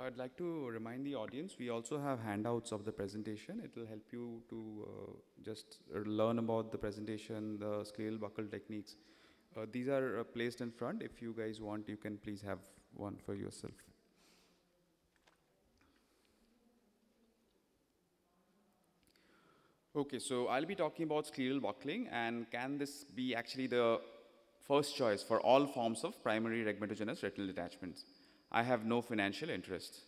I'd like to remind the audience, we also have handouts of the presentation. It will help you to uh, just learn about the presentation, the scleral buckle techniques. Uh, these are uh, placed in front. If you guys want, you can please have one for yourself. Okay, so I'll be talking about scleral buckling and can this be actually the first choice for all forms of primary rhegmatogenous retinal detachments? I have no financial interest.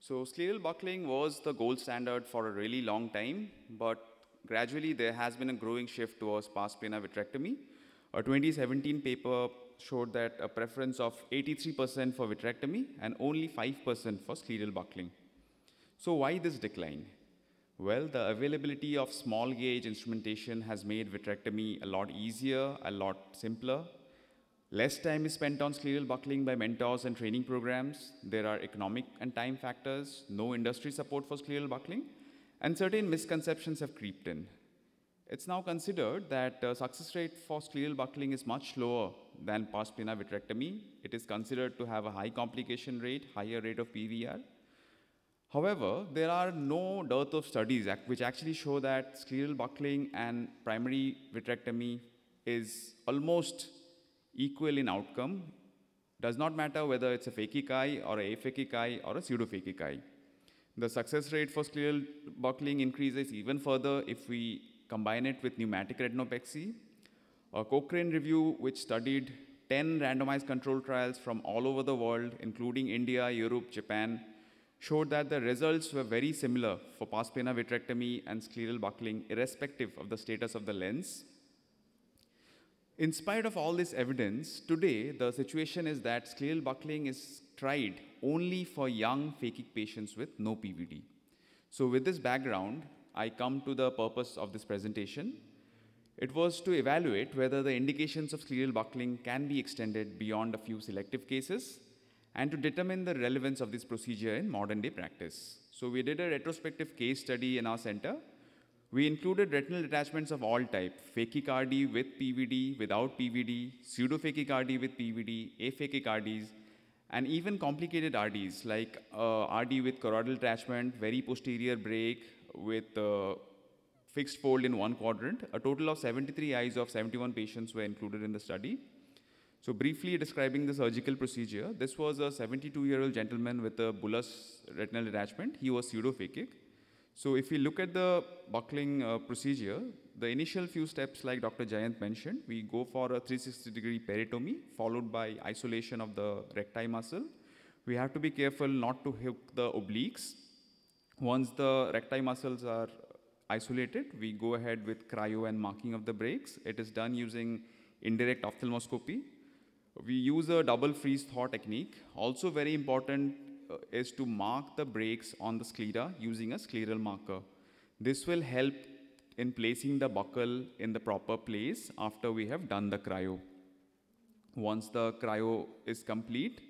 So scleral buckling was the gold standard for a really long time, but gradually there has been a growing shift towards pars plana vitrectomy. A 2017 paper showed that a preference of 83% for vitrectomy and only 5% for scleral buckling. So why this decline? Well, the availability of small gauge instrumentation has made vitrectomy a lot easier, a lot simpler, Less time is spent on scleral buckling by mentors and training programs. There are economic and time factors, no industry support for scleral buckling, and certain misconceptions have creeped in. It's now considered that uh, success rate for scleral buckling is much lower than pars plana vitrectomy. It is considered to have a high complication rate, higher rate of PVR. However, there are no dearth of studies which actually show that scleral buckling and primary vitrectomy is almost equal in outcome. Does not matter whether it's a phakic eye or a aphakic eye or a pseudophakic eye. The success rate for scleral buckling increases even further if we combine it with pneumatic retinopexy. A Cochrane review which studied 10 randomized control trials from all over the world, including India, Europe, Japan, showed that the results were very similar for pars plana vitrectomy and scleral buckling, irrespective of the status of the lens. In spite of all this evidence, today the situation is that scleral buckling is tried only for young phakic patients with no PVD. So with this background, I come to the purpose of this presentation. It was to evaluate whether the indications of scleral buckling can be extended beyond a few selective cases and to determine the relevance of this procedure in modern day practice. So we did a retrospective case study in our center we included retinal detachments of all type, phakic with PVD, without PVD, pseudophakic RD with PVD, aphakic and even complicated RDs like uh, RD with choroidal detachment, very posterior break with uh, fixed fold in one quadrant. A total of 73 eyes of 71 patients were included in the study. So briefly describing the surgical procedure, this was a 72-year-old gentleman with a bullous retinal detachment. He was pseudophakic. So if we look at the buckling uh, procedure, the initial few steps like Dr. Jayant mentioned, we go for a 360 degree peritomy followed by isolation of the recti muscle. We have to be careful not to hook the obliques. Once the recti muscles are isolated, we go ahead with cryo and marking of the breaks. It is done using indirect ophthalmoscopy. We use a double freeze thaw technique. Also very important Uh, is to mark the breaks on the sclera using a scleral marker. This will help in placing the buckle in the proper place after we have done the cryo. Once the cryo is complete,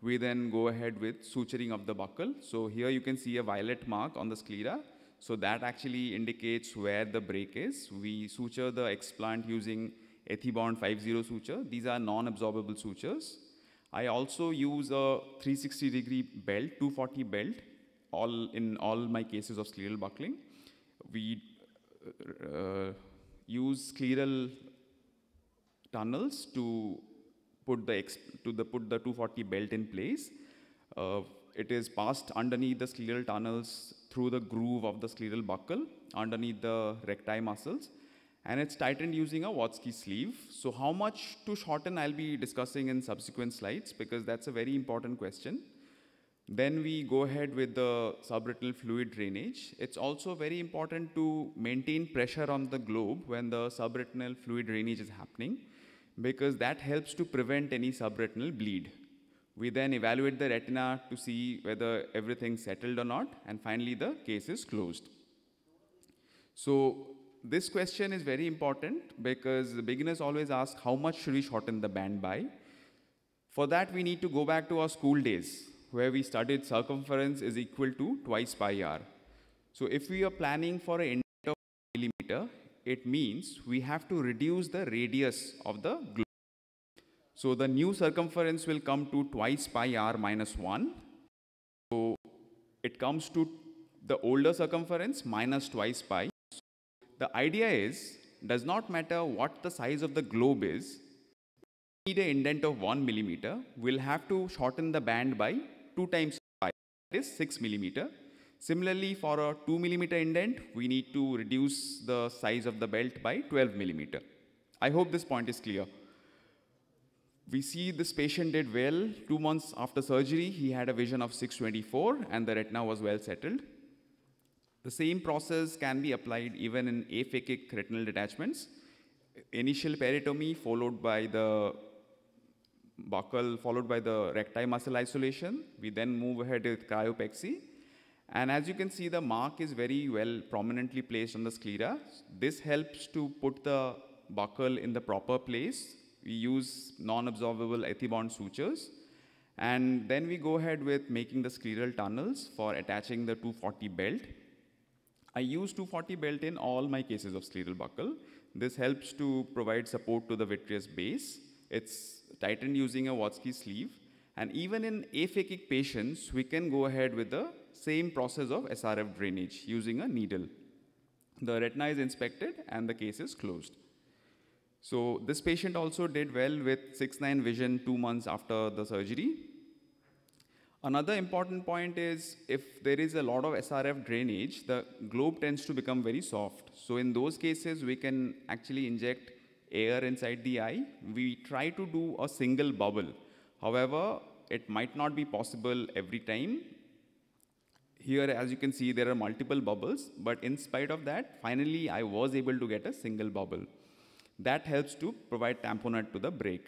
we then go ahead with suturing of the buckle. So here you can see a violet mark on the sclera. So that actually indicates where the break is. We suture the explant using Ethibond 50 suture. These are non-absorbable sutures. I also use a 360 degree belt, 240 belt, all in all my cases of scleral buckling. We uh, use scleral tunnels to put the, to the, put the 240 belt in place. Uh, it is passed underneath the scleral tunnels through the groove of the scleral buckle, underneath the recti muscles, and it's tightened using a Watzke sleeve. So how much to shorten I'll be discussing in subsequent slides because that's a very important question. Then we go ahead with the subretinal fluid drainage. It's also very important to maintain pressure on the globe when the subretinal fluid drainage is happening because that helps to prevent any subretinal bleed. We then evaluate the retina to see whether everything's settled or not, and finally the case is closed. So this question is very important because the beginners always ask how much should we shorten the band by. For that, we need to go back to our school days where we studied circumference is equal to twice pi r. So if we are planning for an of millimeter, it means we have to reduce the radius of the globe. So the new circumference will come to twice pi r minus 1. So it comes to the older circumference minus twice pi. The idea is, does not matter what the size of the globe is, need an indent of one millimeter, we'll have to shorten the band by two times 5, that is six millimeter. Similarly, for a two millimeter indent, we need to reduce the size of the belt by 12 millimeter. I hope this point is clear. We see this patient did well. Two months after surgery, he had a vision of 624 and the retina was well settled. The same process can be applied even in aphakic retinal detachments. Initial peritomy followed by the buckle, followed by the recti muscle isolation. We then move ahead with cryopexy. And as you can see, the mark is very well prominently placed on the sclera. This helps to put the buckle in the proper place. We use non-absorbable ethibond sutures. And then we go ahead with making the scleral tunnels for attaching the 240 belt. I use 240 belt in all my cases of scleral buckle. This helps to provide support to the vitreous base. It's tightened using a Watzke sleeve. And even in aphakic patients, we can go ahead with the same process of SRF drainage using a needle. The retina is inspected and the case is closed. So this patient also did well with 6-9 vision two months after the surgery. Another important point is if there is a lot of SRF drainage, the globe tends to become very soft. So in those cases, we can actually inject air inside the eye. We try to do a single bubble. However, it might not be possible every time. Here, as you can see, there are multiple bubbles, but in spite of that, finally, I was able to get a single bubble. That helps to provide tamponade to the break.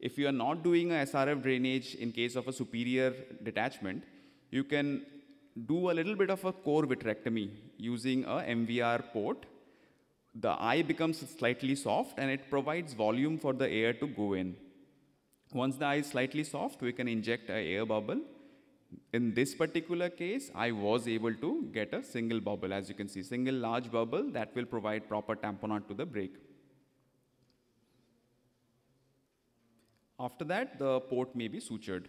If you are not doing a SRF drainage in case of a superior detachment, you can do a little bit of a core vitrectomy using a MVR port. The eye becomes slightly soft and it provides volume for the air to go in. Once the eye is slightly soft, we can inject an air bubble. In this particular case, I was able to get a single bubble, as you can see, single large bubble that will provide proper tamponade to the break. After that, the port may be sutured.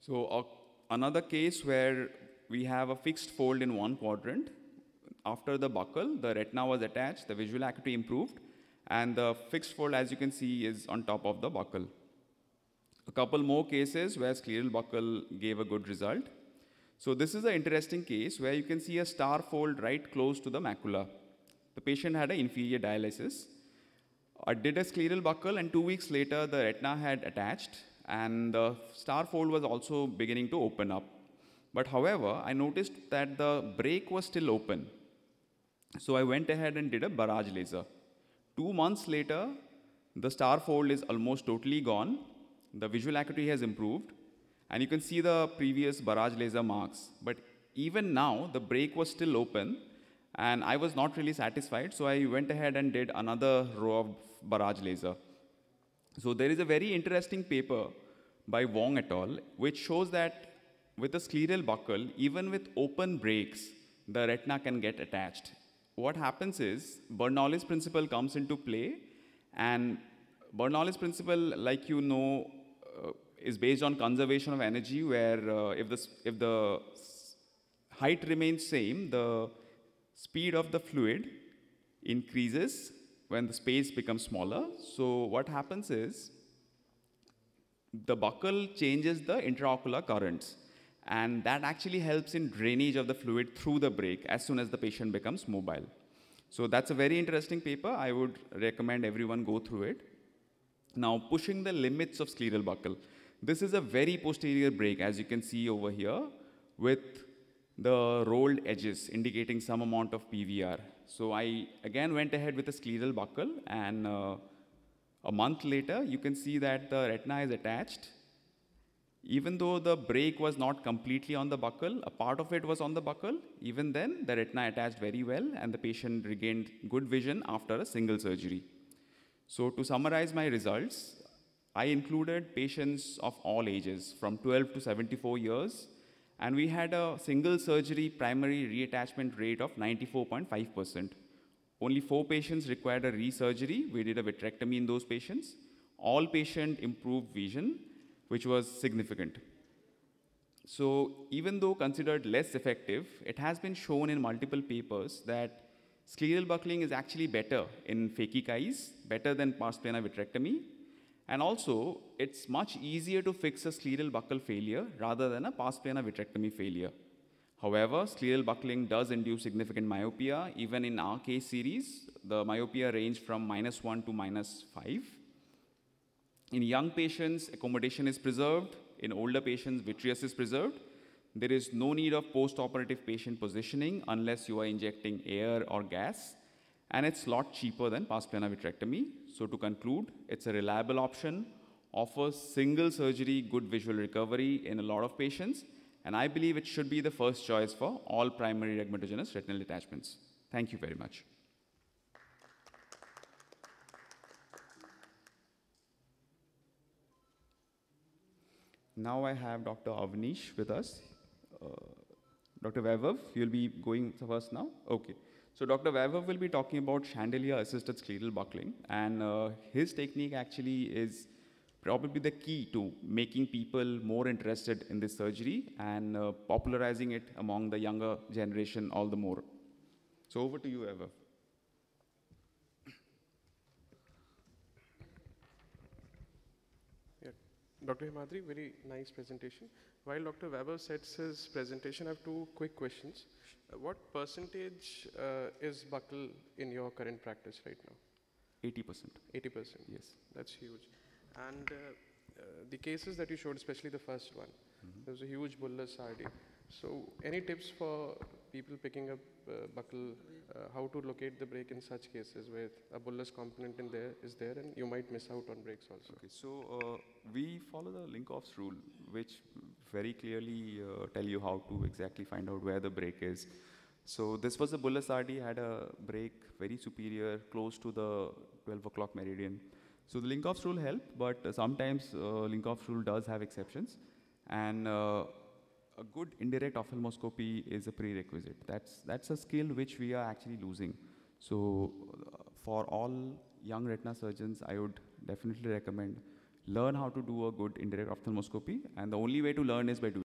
So uh, another case where we have a fixed fold in one quadrant. After the buckle, the retina was attached, the visual acuity improved, and the fixed fold, as you can see, is on top of the buckle. A couple more cases where scleral buckle gave a good result. So this is an interesting case where you can see a star fold right close to the macula. The patient had an inferior dialysis. I did a scleral buckle and two weeks later the retina had attached and the star fold was also beginning to open up. But however, I noticed that the break was still open. So I went ahead and did a barrage laser. Two months later, the star fold is almost totally gone. The visual acuity has improved. And you can see the previous barrage laser marks. But even now, the break was still open. And I was not really satisfied. So I went ahead and did another row of barrage laser. So there is a very interesting paper by Wong et al. which shows that with a scleral buckle, even with open breaks, the retina can get attached. What happens is Bernoulli's principle comes into play, and Bernoulli's principle, like you know, uh, is based on conservation of energy, where uh, if, the, if the height remains same, the speed of the fluid increases when the space becomes smaller. So what happens is the buckle changes the intraocular currents. And that actually helps in drainage of the fluid through the break as soon as the patient becomes mobile. So that's a very interesting paper. I would recommend everyone go through it. Now, pushing the limits of scleral buckle. This is a very posterior break, as you can see over here, with the rolled edges indicating some amount of PVR. So I again went ahead with a scleral buckle and uh, a month later, you can see that the retina is attached. Even though the break was not completely on the buckle, a part of it was on the buckle, even then the retina attached very well and the patient regained good vision after a single surgery. So to summarize my results, I included patients of all ages from 12 to 74 years and we had a single surgery primary reattachment rate of 94.5%. Only four patients required a resurgery. We did a vitrectomy in those patients. All patients improved vision, which was significant. So even though considered less effective, it has been shown in multiple papers that scleral buckling is actually better in phakic eyes, better than pars plana vitrectomy. And also, it's much easier to fix a scleral buckle failure rather than a pars plana vitrectomy failure. However, scleral buckling does induce significant myopia. Even in our case series, the myopia ranged from minus 1 to minus 5. In young patients, accommodation is preserved. In older patients, vitreous is preserved. There is no need of post-operative patient positioning unless you are injecting air or gas. And it's a lot cheaper than pars plana vitrectomy. So to conclude, it's a reliable option, offers single surgery good visual recovery in a lot of patients, and I believe it should be the first choice for all primary rhegmatogenous retinal detachments. Thank you very much. Now I have Dr. Avnish with us. Uh, Dr. Vaibhav, you'll be going first now? Okay. So Dr. Vaibhav will be talking about chandelier-assisted scleral buckling, and uh, his technique actually is probably the key to making people more interested in this surgery and uh, popularizing it among the younger generation all the more. So over to you, Vaibhav. Dr. Himadri, very nice presentation. While Dr. Vaibhav sets his presentation, I have two quick questions. Uh, what percentage uh, is buckle in your current practice right now? 80%. 80%? Yes. That's huge. And uh, uh, the cases that you showed, especially the first one, mm -hmm. there was a huge bullous RD. So any tips for people picking up uh, buckle, uh, how to locate the break in such cases where a bullous component in there is there and you might miss out on breaks also. Okay, so uh, we follow the Lincoff's rule, which very clearly uh, tell you how to exactly find out where the break is. So this was a bullous RD, had a break very superior, close to the 12 o'clock meridian. So the Lincoff's rule help, but sometimes uh, Lincoff's rule does have exceptions. And uh, a good indirect ophthalmoscopy is a prerequisite. That's, that's a skill which we are actually losing. So uh, for all young retina surgeons, I would definitely recommend learn how to do a good indirect ophthalmoscopy. And the only way to learn is by doing